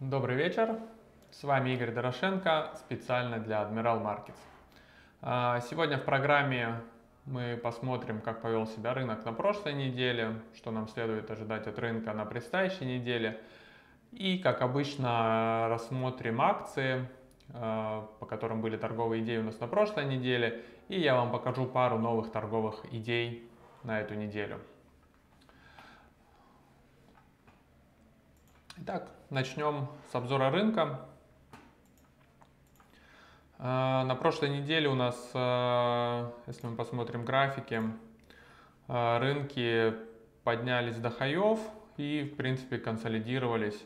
Добрый вечер, с вами Игорь Дорошенко, специально для Admiral Markets. А, сегодня в программе мы посмотрим, как повел себя рынок на прошлой неделе, что нам следует ожидать от рынка на предстоящей неделе. И, как обычно, рассмотрим акции, а, по которым были торговые идеи у нас на прошлой неделе. И я вам покажу пару новых торговых идей на эту неделю. Итак, начнем с обзора рынка. А, на прошлой неделе у нас, а, если мы посмотрим графики, а, рынки поднялись до хаев и, в принципе, консолидировались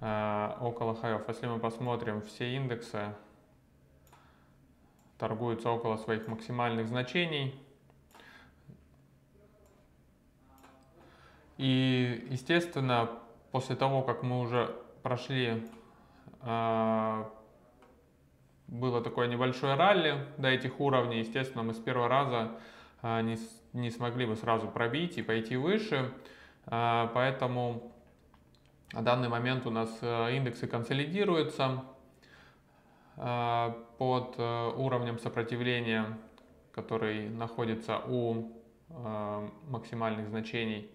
около хаев. Если мы посмотрим, все индексы торгуются около своих максимальных значений. И, естественно, после того, как мы уже прошли, а, было такое небольшое ралли до этих уровней, естественно, мы с первого раза а, не, не смогли бы сразу пробить и пойти выше, а, поэтому на данный момент у нас индексы консолидируются под уровнем сопротивления, который находится у максимальных значений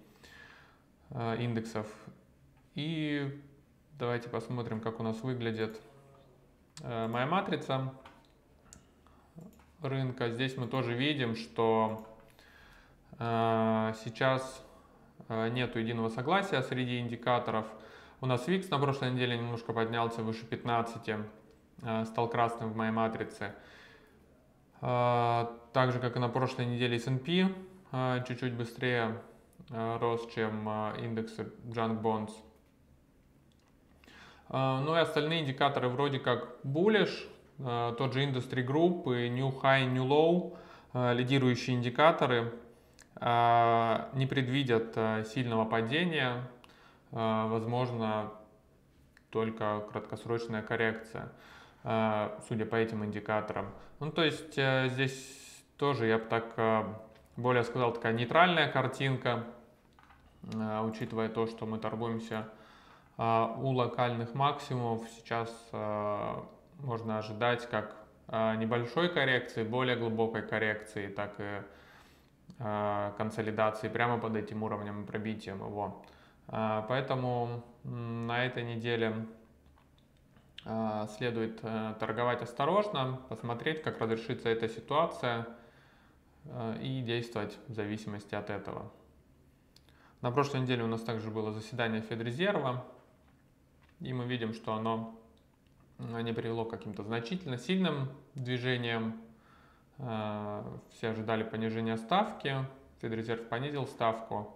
индексов и давайте посмотрим, как у нас выглядит э, моя матрица рынка. Здесь мы тоже видим, что э, сейчас э, нет единого согласия среди индикаторов. У нас VIX на прошлой неделе немножко поднялся выше 15, стал красным в моей матрице. Так же, как и на прошлой неделе S&P, чуть-чуть быстрее рос, чем индекс Junk Bonds. А, ну и остальные индикаторы вроде как bullish, а, тот же Industry Group и New High, New Low, а, лидирующие индикаторы, не предвидят сильного падения, возможно только краткосрочная коррекция, судя по этим индикаторам. Ну то есть э, здесь тоже я бы так более сказал такая нейтральная картинка, учитывая то, что мы торгуемся у локальных максимумов сейчас а, можно ожидать как а, небольшой коррекции, более глубокой коррекции, так и консолидации прямо под этим уровнем и пробитием его. Поэтому на этой неделе следует э, торговать осторожно, посмотреть, как разрешится эта ситуация и действовать в зависимости от этого. На прошлой неделе у нас также было заседание Федрезерва, и мы видим, что оно не привело к каким-то значительно сильным движениям. Э, все ожидали понижения ставки, Федрезерв понизил ставку.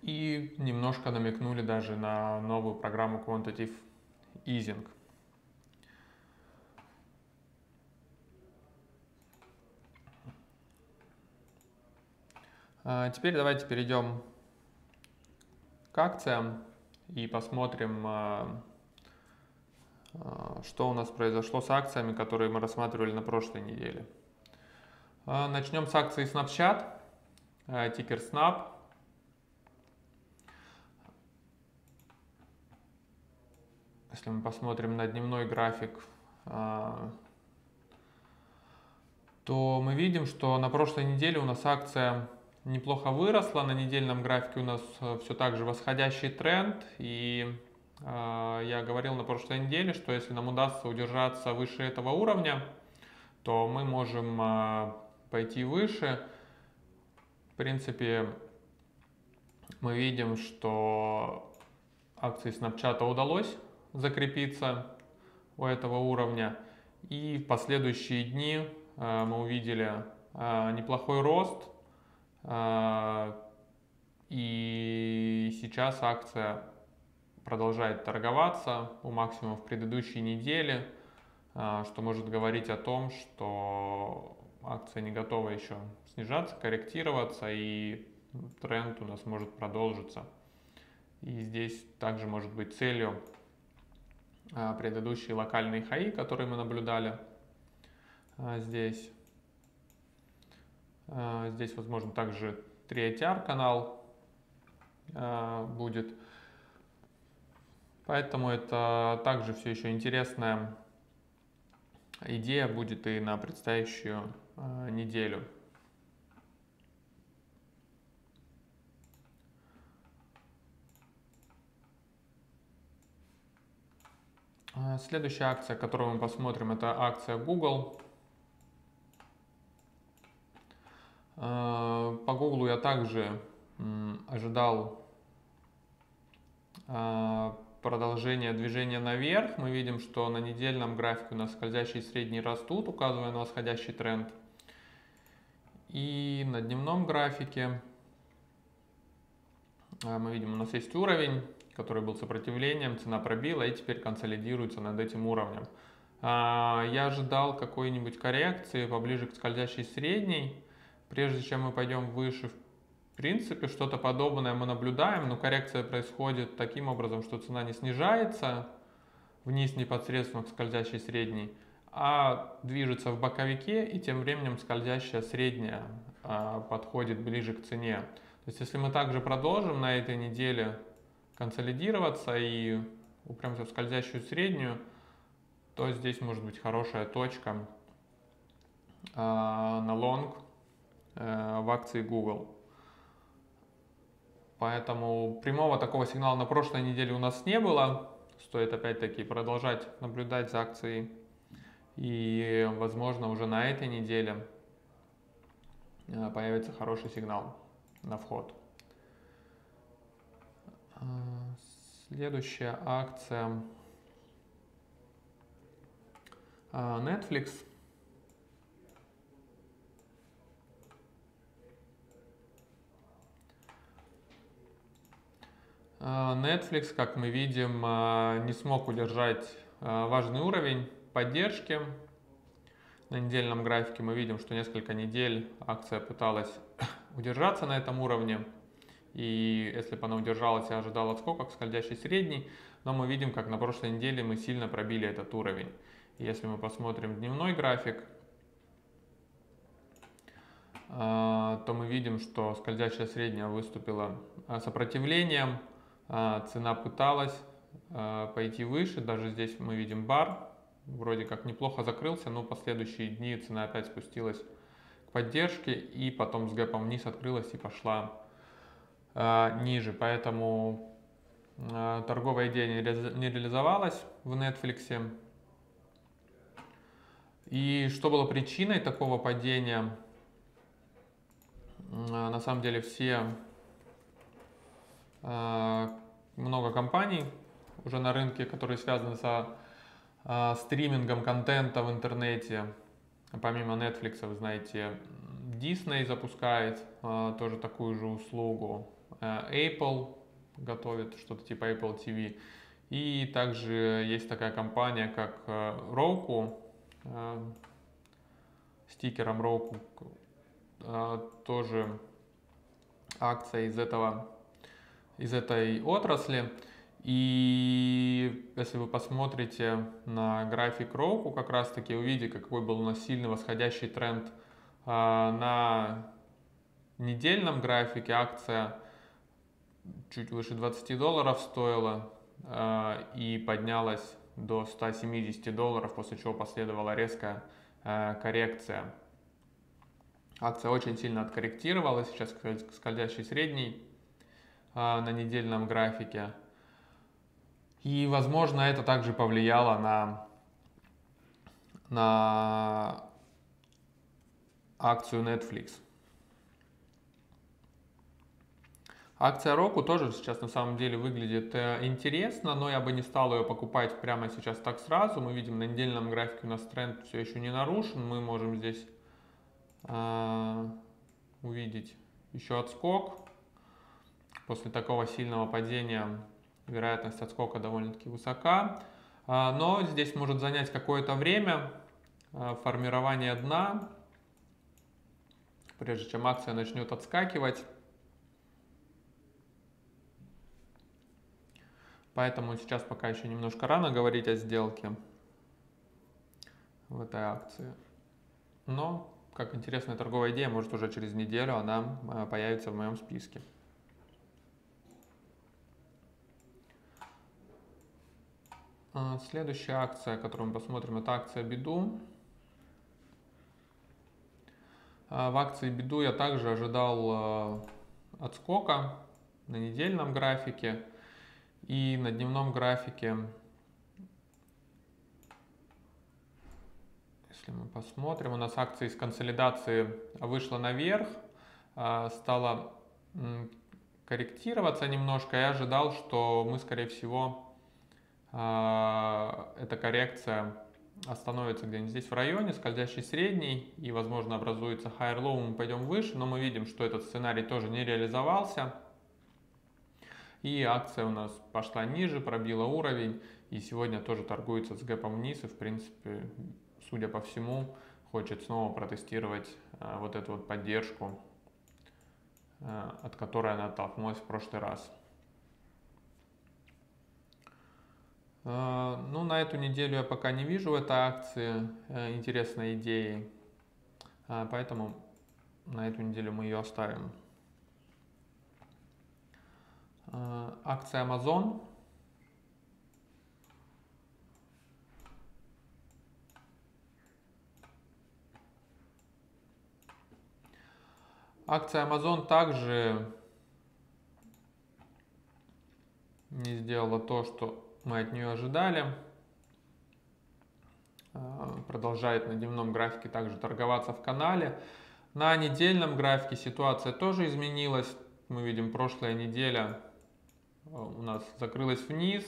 И немножко намекнули даже на новую программу Quantitative Easing. Э, теперь давайте перейдем к акциям и посмотрим, а, а, что у нас произошло с акциями, которые мы рассматривали на прошлой неделе. А, начнем с акции Snapchat, тикер Snap. Если мы посмотрим на дневной график, то мы видим, что на прошлой неделе у нас акция неплохо выросла. На недельном графике у нас э, все так же восходящий тренд. И э, я говорил на прошлой неделе, что если нам удастся удержаться выше этого уровня, то мы можем э, пойти выше. В принципе, мы видим, что акции Snapchat удалось закрепиться у этого уровня. И в последующие дни э, мы увидели э, неплохой рост и сейчас акция продолжает торговаться у максимума в предыдущей неделе, а, что может говорить о том, что акция не готова еще снижаться, корректироваться, и тренд у нас может продолжиться. И здесь также может быть целью а, предыдущие локальные хаи, которые мы наблюдали здесь. А, здесь, возможно, также 3 канал а, будет. Поэтому это также все еще интересная идея будет и на предстоящую э, неделю. Следующая акция, которую мы посмотрим, это акция Google. А, по Google я также ожидал а, продолжения движения наверх. Мы видим, что на недельном графике у нас скользящие средние растут, указывая на восходящий тренд. И на дневном графике мы видим, у нас есть уровень, который был сопротивлением, цена пробила и теперь консолидируется над этим уровнем. Я ожидал какой-нибудь коррекции поближе к скользящей средней, прежде чем мы пойдем выше. В принципе, что-то подобное мы наблюдаем, но коррекция происходит таким образом, что цена не снижается вниз непосредственно к скользящей средней, а движется в боковике, и тем временем скользящая средняя а, подходит ближе к цене. То есть, если мы также продолжим на этой неделе консолидироваться и упремся в скользящую среднюю, то здесь может быть хорошая точка э, на лонг в акции Google. Поэтому прямого такого сигнала на прошлой неделе у нас не было. Стоит опять-таки продолжать наблюдать за акцией. И, возможно, уже на этой неделе э, появится хороший сигнал на вход. Следующая акция Netflix. Netflix, как мы видим, а, не смог удержать важный уровень поддержки. На недельном графике мы видим, что несколько недель акция пыталась удержаться на этом уровне. И если бы она удержалась, я ожидал отскока к скользящей средней, но мы видим, как на прошлой неделе мы сильно пробили этот уровень. Если мы посмотрим дневной график, а, то мы видим, что скользящая средняя выступила а, сопротивлением, а, цена пыталась пойти выше, даже здесь мы видим бар, вроде как неплохо закрылся, но последующие дни цена опять спустилась к поддержке и потом с гэпом вниз открылась и пошла э, ниже, поэтому торговая идея не, реализовалась в Netflix. И что было причиной такого падения? На самом деле все много компаний уже на рынке, которые связаны со э, стримингом контента в интернете. Помимо Netflix, вы знаете, Disney запускает э, тоже такую же услугу. Э, Apple готовит что-то типа Apple TV. И также есть такая компания, как э, Roku, э, стикером Roku, тоже акция из этого из этой отрасли. И если вы посмотрите на график Roku, как раз таки увидите, какой был у нас сильный восходящий тренд на недельном графике акция чуть выше 20 долларов стоила э, и поднялась до 170 долларов, после чего последовала резкая э, коррекция. Акция очень сильно откорректировалась, сейчас скользящий средний на недельном графике. И, возможно, это также повлияло на, на акцию Netflix. Акция Roku тоже сейчас на самом деле выглядит э, интересно, но я бы не стал ее покупать прямо сейчас так сразу. Мы видим на недельном графике у нас тренд все еще не нарушен. Мы можем здесь э, увидеть еще отскок. После такого сильного падения вероятность отскока довольно-таки высока. Э, но здесь может занять какое-то время э, формирование дна, прежде чем акция начнет отскакивать. Поэтому сейчас пока еще немножко рано говорить о сделке в этой акции. Но, как интересная торговая идея, может уже через неделю она а, появится в моем списке. Следующая акция, которую мы посмотрим, это акция Биду. А, в акции Биду я также ожидал а, отскока на недельном графике и на дневном графике. Если мы посмотрим, у нас акция из консолидации вышла наверх, стала корректироваться немножко. Я ожидал, что мы, скорее всего, а, эта коррекция остановится где-нибудь здесь в районе, скользящий средний, и, возможно, образуется higher low, мы пойдем выше, но мы видим, что этот сценарий тоже не реализовался. И акция у нас пошла ниже, пробила уровень, и сегодня тоже торгуется с гэпом вниз, и, в принципе, судя по всему, хочет снова протестировать а, вот эту вот поддержку, а, от которой она оттолкнулась в прошлый раз. А, ну, на эту неделю я пока не вижу в этой акции э, интересной идеи, а, поэтому на эту неделю мы ее оставим. Акция Amazon. Акция Amazon также не сделала то, что мы от нее ожидали. А, продолжает на дневном графике также торговаться в канале. На недельном графике ситуация тоже изменилась. Мы видим, прошлая неделя а, у нас закрылась вниз,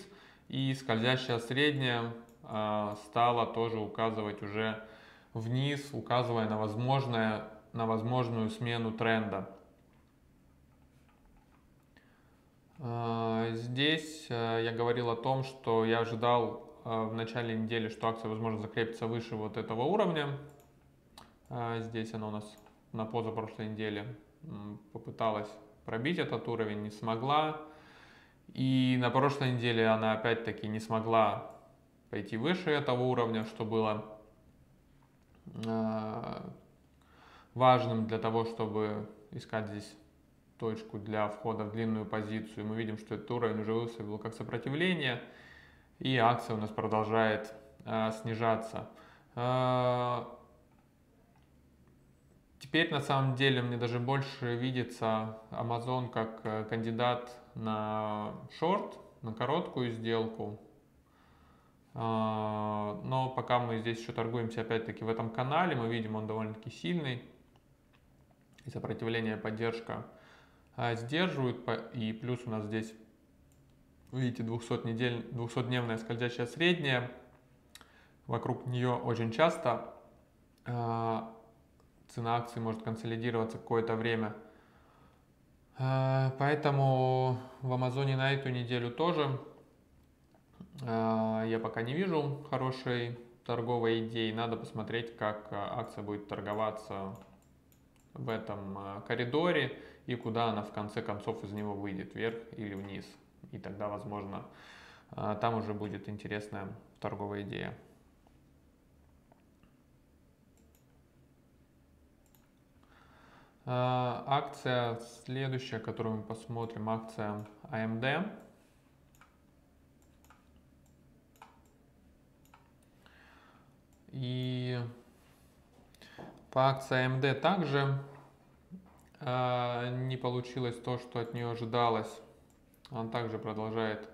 и скользящая средняя а, стала тоже указывать уже вниз, указывая на, возможное, на возможную смену тренда. А, здесь э, я говорил о том, что я ожидал э, в начале недели, что акция, возможно, закрепится выше вот этого уровня. А, здесь она у нас на позапрошлой неделе попыталась пробить этот уровень, не смогла. И на прошлой неделе она опять-таки не смогла пойти выше этого уровня, что было а, важным для того, чтобы искать здесь точку для входа в длинную позицию. Мы видим, что этот уровень уже выставил как сопротивление, и акция у нас продолжает а, снижаться. А, теперь на самом деле мне даже больше видится Amazon как э, кандидат на шорт, на короткую сделку. А, но пока мы здесь еще торгуемся опять-таки в этом канале, мы видим, он довольно-таки сильный. И сопротивление, поддержка сдерживают. И плюс у нас здесь, видите, 200 недель, 200-дневная скользящая средняя. Вокруг нее очень часто а, цена акции может консолидироваться какое-то время. А, поэтому в Амазоне на эту неделю тоже я пока не вижу хорошей торговой идеи. Надо посмотреть, как акция будет торговаться в этом коридоре и куда она в конце концов из него выйдет, вверх или вниз. И тогда, возможно, а, там уже будет интересная торговая идея. А, акция следующая, которую мы посмотрим, акция AMD. И по акции AMD также а, не получилось то, что от нее ожидалось. Он также продолжает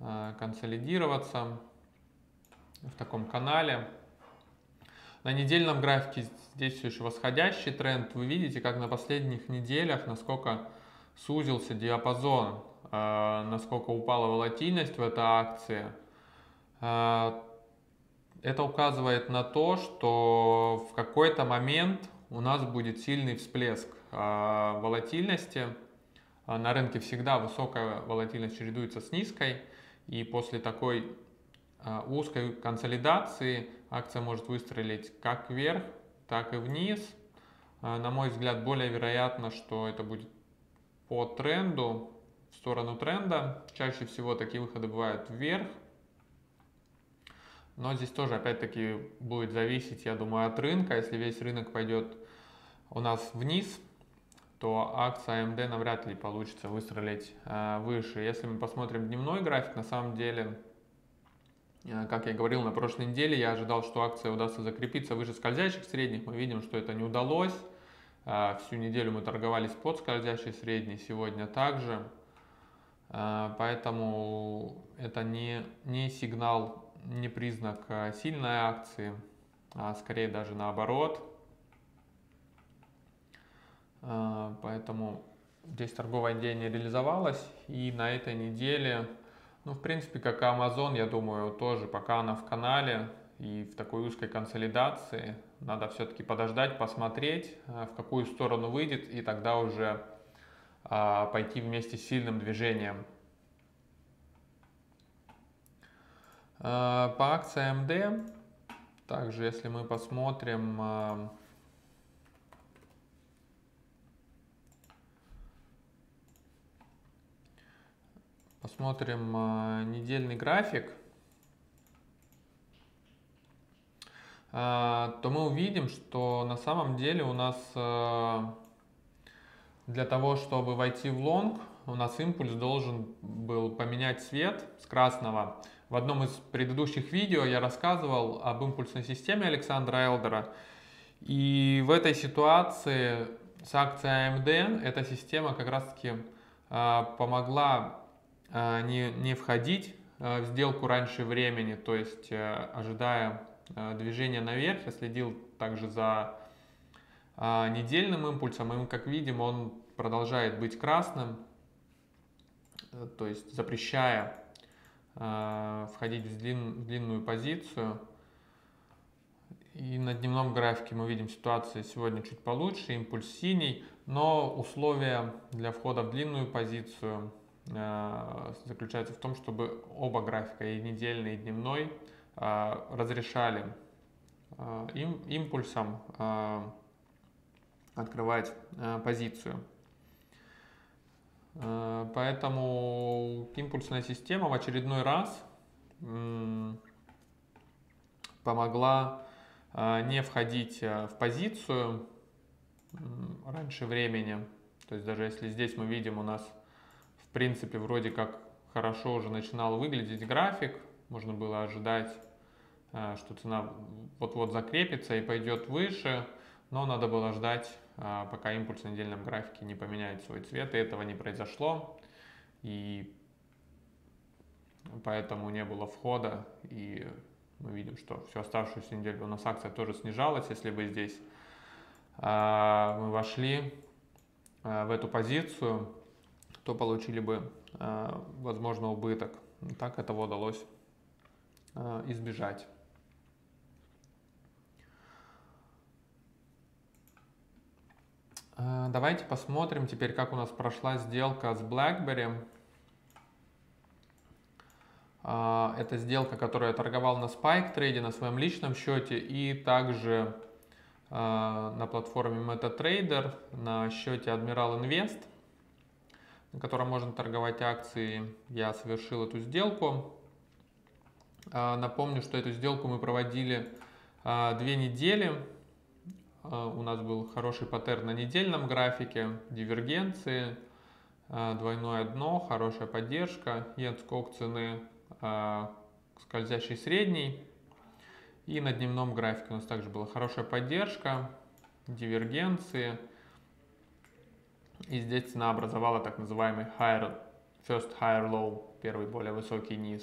а, консолидироваться в таком канале. На недельном графике здесь все еще восходящий тренд. Вы видите, как на последних неделях, насколько сузился диапазон, а, насколько упала волатильность в этой акции. Это указывает на то, что в какой-то момент у нас будет сильный всплеск а, волатильности. А, на рынке всегда высокая волатильность чередуется с низкой, и после такой а, узкой консолидации акция может выстрелить как вверх, так и вниз. На мой взгляд, более вероятно, что это будет по тренду, в сторону тренда. Чаще всего такие выходы бывают вверх. Но здесь тоже, опять-таки, будет зависеть, я думаю, от рынка. Если весь рынок пойдет у нас вниз, то акция AMD навряд ли получится выстрелить э, выше. Если мы посмотрим дневной график, на самом деле Э, как я говорил на прошлой неделе, я ожидал, что акция удастся закрепиться выше скользящих средних. Мы видим, что это не удалось. Э, всю неделю мы торговались под скользящей средней, сегодня также. Поэтому это не, не сигнал, не признак сильной акции, а скорее даже наоборот. Поэтому здесь торговая идея не реализовалась. И на этой неделе ну, в принципе, как и Amazon, я думаю, тоже пока она в канале и в такой узкой консолидации, надо все-таки подождать, посмотреть, э, в какую сторону выйдет, и тогда уже а, пойти вместе с сильным движением. А, по акции AMD, также если мы посмотрим посмотрим э, недельный график, э, то мы увидим, что на самом деле у нас э, для того, чтобы войти в лонг, у нас импульс должен был поменять цвет с красного. В одном из предыдущих видео я рассказывал об импульсной системе Александра Элдера. И в этой ситуации с акцией AMD эта система как раз таки помогла а, не, не входить а, в сделку раньше времени, то есть э, ожидая э, движения наверх, я следил также за недельным импульсом, и как видим, он продолжает быть красным, э, то есть запрещая входить в, длин, в длинную позицию. И на дневном графике мы видим ситуацию сегодня чуть получше, импульс синий, но условия для входа в длинную позицию Э, заключается в том, чтобы оба графика, и недельный, и дневной, э, разрешали э, им, импульсом открывать позицию. Поэтому импульсная система в очередной раз помогла не входить в позицию раньше времени. То есть даже если здесь мы видим у нас в принципе, вроде как хорошо уже начинал выглядеть график. Можно было ожидать, э, что цена вот-вот закрепится и пойдет выше, но надо было ждать, э, пока импульс на недельном графике не поменяет свой цвет, и этого не произошло. И поэтому не было входа, и мы видим, что всю оставшуюся неделю у нас акция тоже снижалась. Если бы здесь э, мы вошли в эту позицию, то получили бы, э, возможно, убыток. Так этого удалось э, избежать. Э, давайте посмотрим теперь, как у нас прошла сделка с BlackBerry. Это сделка, которую я торговал на Spike Trade, на своем личном счете и также на платформе MetaTrader на счете Admiral Invest на котором можно торговать акции, я совершил эту сделку. А, напомню, что эту сделку мы проводили а, две недели. А, у нас был хороший паттерн на недельном графике, дивергенции, двойное дно, хорошая поддержка и отскок цены скользящий средний. И на дневном графике у нас также была хорошая поддержка, дивергенции – и здесь цена образовала так называемый higher, first higher low, первый более высокий низ.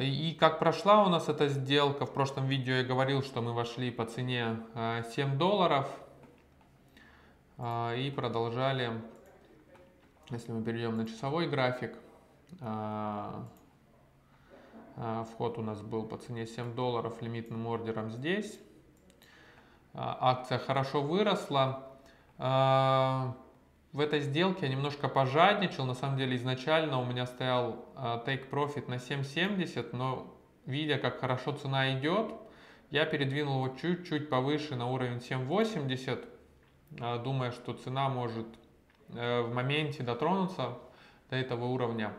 И как прошла у нас эта сделка, в прошлом видео я говорил, что мы вошли по цене 7 э, долларов э, и продолжали, если мы перейдем на часовой график, э, вход у нас был по цене 7 долларов лимитным ордером здесь. Акция хорошо выросла. В этой сделке я немножко пожадничал. На самом деле изначально у меня стоял uh, take profit на 7.70, но видя, как хорошо цена идет, я передвинул его чуть-чуть повыше на уровень 7.80, uh, думая, что цена может uh, в моменте дотронуться до этого уровня.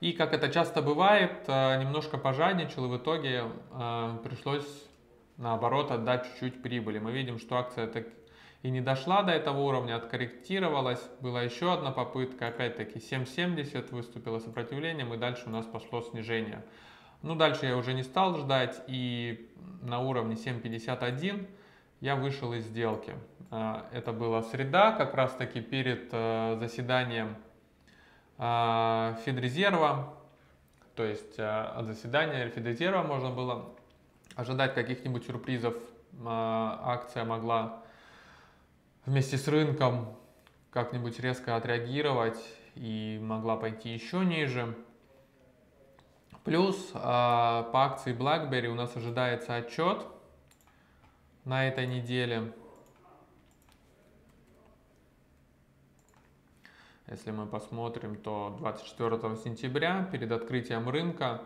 И как это часто бывает, немножко пожадничал, и в итоге пришлось наоборот отдать чуть-чуть прибыли. Мы видим, что акция так и не дошла до этого уровня, откорректировалась. Была еще одна попытка, опять-таки 7.70 выступило сопротивлением, и дальше у нас пошло снижение. Ну, дальше я уже не стал ждать, и на уровне 7.51 я вышел из сделки. А, это была среда, как раз таки перед э, заседанием а, Федрезерва. То есть э, от заседания Федрезерва можно было ожидать каких-нибудь сюрпризов. А, акция могла вместе с рынком как-нибудь резко отреагировать и могла пойти еще ниже. Плюс по акции BlackBerry у нас ожидается отчет на этой неделе. Если мы посмотрим, то 24 сентября перед открытием рынка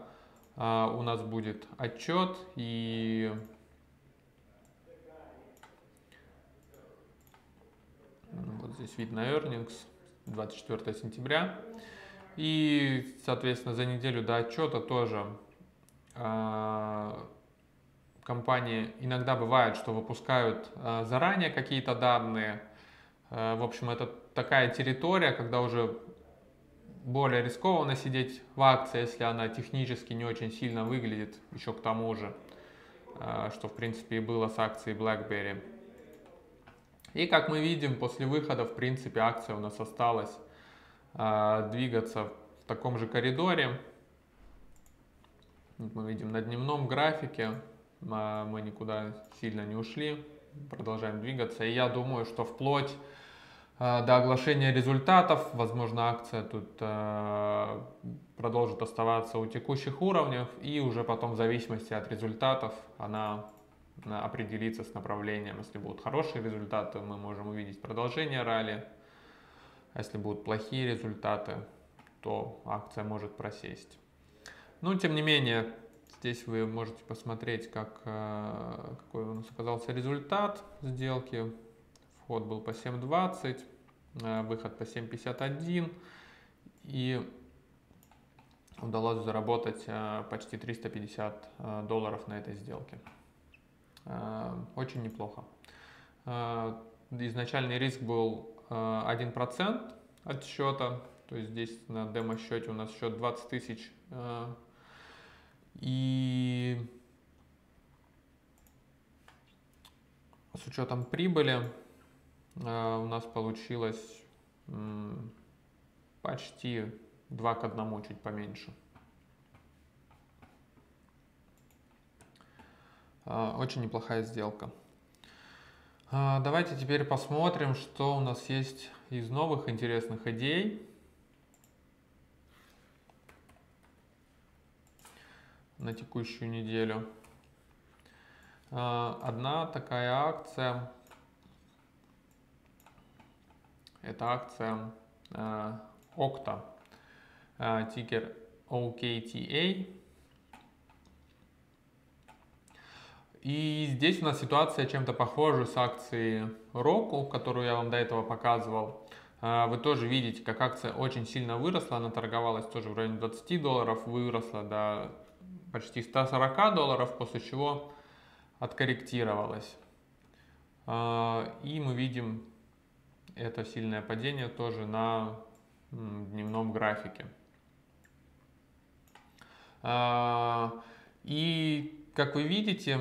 а, у нас будет отчет и вот здесь видно earnings 24 сентября. И, соответственно, за неделю до отчета тоже а, компании иногда бывает, что выпускают а, заранее какие-то данные. А, в общем, это такая территория, когда уже более рискованно сидеть в акции, если она технически не очень сильно выглядит, еще к тому же, что в принципе и было с акцией BlackBerry. И как мы видим, после выхода, в принципе, акция у нас осталась двигаться в таком же коридоре. Мы видим на дневном графике мы никуда сильно не ушли, продолжаем двигаться. И я думаю, что вплоть а, до оглашения результатов, возможно, акция тут а, продолжит оставаться у текущих уровней, и уже потом в зависимости от результатов она определится с направлением. Если будут хорошие результаты, мы можем увидеть продолжение ралли. А если будут плохие результаты, то акция может просесть. Но, тем не менее, Здесь вы можете посмотреть, как, э, какой у нас оказался результат сделки. Вход был по 7.20, э, выход по 7.51 и удалось заработать э, почти 350 долларов на этой сделке. Очень неплохо. Изначальный риск был 1% от счета, то есть здесь на демо-счете у нас счет 20 тысяч и с учетом прибыли э, у нас получилось почти 2 к 1, чуть поменьше. Очень неплохая сделка. Э, давайте теперь посмотрим, что у нас есть из новых интересных идей. на текущую неделю. А, одна такая акция, это акция Okta, а, тикер OKTA. И здесь у нас ситуация чем-то похожа с акцией Roku, которую я вам до этого показывал. А, вы тоже видите, как акция очень сильно выросла, она торговалась тоже в районе 20 долларов, выросла до почти 140 долларов, после чего откорректировалась. А, и мы видим это сильное падение тоже на дневном графике. А, и как вы видите,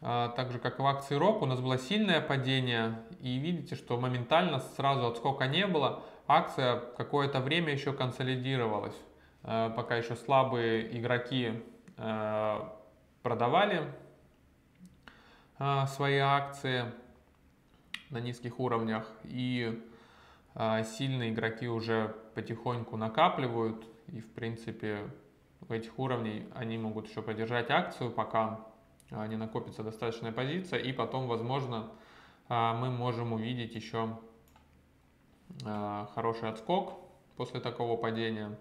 так же как и в акции ROK, у нас было сильное падение. И видите, что моментально сразу отскока не было. Акция какое-то время еще консолидировалась. Э, пока еще слабые игроки э, продавали э, свои акции на низких уровнях, и сильные игроки уже потихоньку накапливают, и в принципе в этих уровней они могут еще поддержать акцию, пока не накопится достаточная позиция, и потом, возможно, мы можем увидеть еще хороший отскок после такого падения.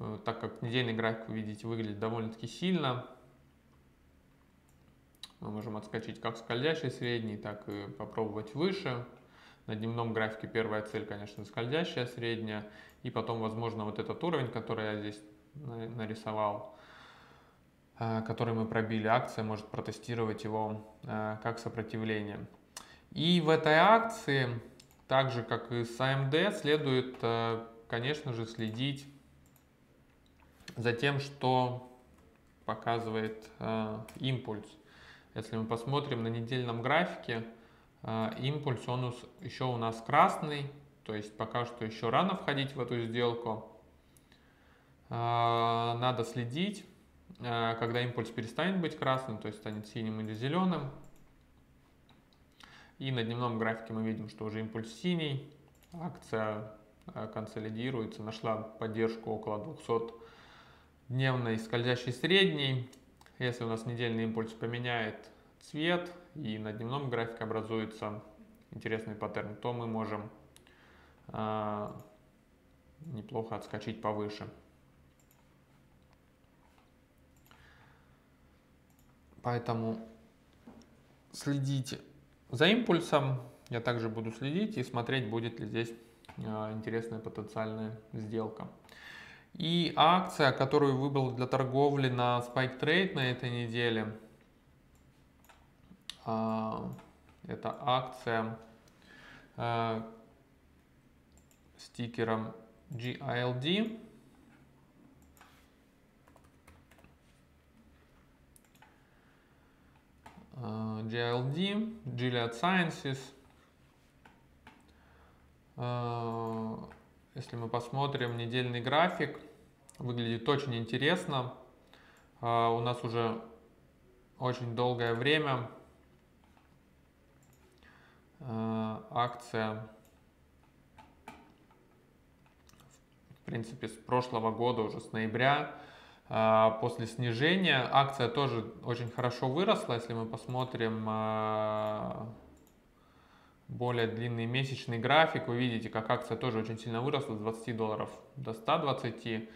Э, так как недельный график, вы видите, выглядит довольно-таки сильно. Мы можем отскочить как скользящий средний, так и попробовать выше. На дневном графике первая цель, конечно, скользящая средняя. И потом, возможно, вот этот уровень, который я здесь нарисовал, который мы пробили, акция может протестировать его э, как сопротивление. И в этой акции, так же как и с AMD, следует, конечно же, следить Затем, что показывает импульс. Если мы посмотрим на недельном графике, импульс, он еще у нас красный, то есть пока что еще рано входить в эту сделку. Надо следить, когда импульс перестанет быть красным, то есть станет синим или зеленым. И на дневном графике мы видим, что уже импульс синий, акция э, консолидируется, нашла поддержку около 200 дневной скользящей средней. Если у нас недельный импульс поменяет цвет и на дневном графике образуется интересный паттерн, то мы можем э, неплохо отскочить повыше. Поэтому следите за импульсом. Я также буду следить и смотреть, будет ли здесь э, интересная потенциальная сделка. И акция, которую выбрал для торговли на Spike Trade на этой неделе, а, это акция а, с тикером GILD. GILD, Gilead Sciences. Если мы посмотрим недельный график, выглядит очень интересно. А, у нас уже очень долгое время а, акция, в принципе, с прошлого года, уже с ноября, после снижения, акция тоже очень хорошо выросла, если мы посмотрим более длинный месячный график, вы видите, как акция тоже очень сильно выросла с 20 долларов до 120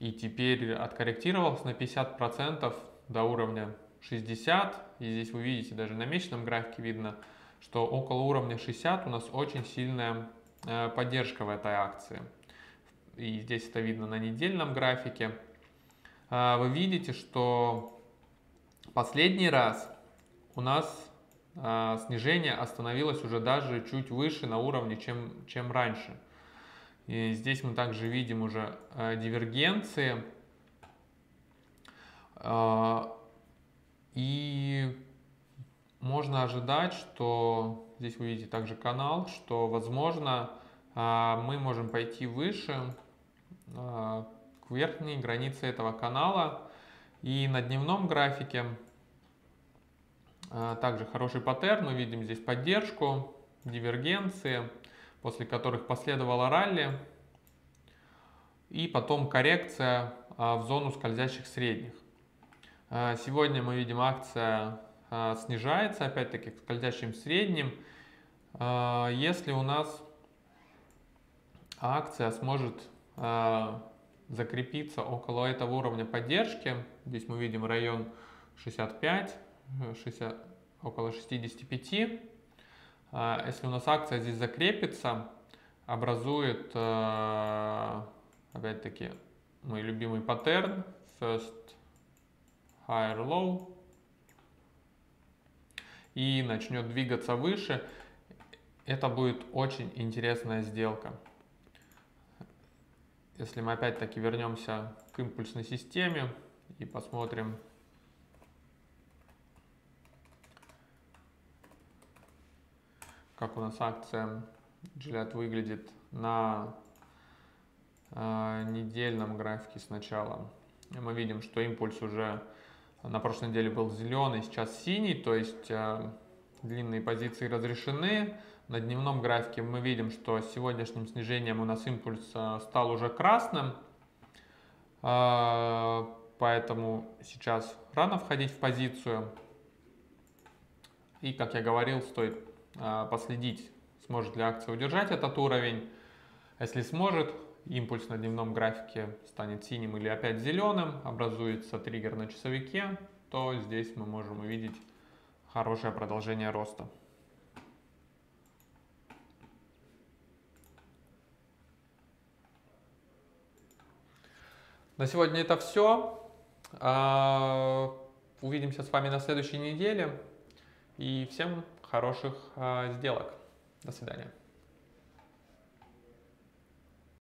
и теперь откорректировалась на 50% до уровня 60. И здесь вы видите, даже на месячном графике видно, что около уровня 60 у нас очень сильная э, поддержка в этой акции. И здесь это видно на недельном графике. Э, вы видите, что последний раз у нас а, снижение остановилось уже даже чуть выше на уровне, чем, чем раньше. И здесь мы также видим уже а, дивергенции. А, и можно ожидать, что здесь вы видите также канал, что возможно мы можем пойти выше к верхней границе этого канала. И на дневном графике а, также хороший паттерн, мы видим здесь поддержку, дивергенции, после которых последовала ралли и потом коррекция а, в зону скользящих средних. А, сегодня мы видим акция снижается опять-таки к скользящим средним. Если у нас акция сможет закрепиться около этого уровня поддержки, здесь мы видим район 65, 60, около 65. А, если у нас акция здесь закрепится, образует, э, опять-таки, мой любимый паттерн, first higher low, и начнет двигаться выше, это будет очень интересная сделка. Если мы опять-таки вернемся к импульсной системе и посмотрим как у нас акция Gillette выглядит на э, недельном графике сначала. Мы видим, что импульс уже на прошлой неделе был зеленый, сейчас синий, то есть э, длинные позиции разрешены. На дневном графике мы видим, что с сегодняшним снижением у нас импульс э, стал уже красным, э, поэтому сейчас рано входить в позицию. И, как я говорил, стоит а, последить, сможет ли акция удержать этот уровень. Если сможет, импульс на дневном графике станет синим или опять зеленым, образуется триггер на часовике, то здесь мы можем увидеть хорошее продолжение роста. На сегодня это все. А, увидимся с вами на следующей неделе. И всем хороших э, сделок. До свидания.